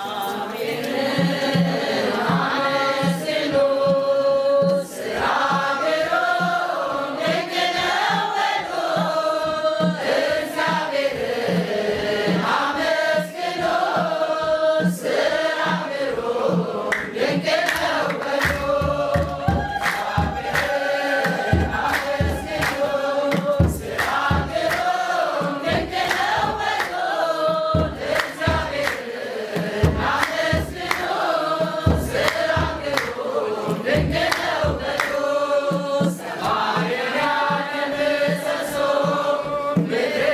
아. Yeah.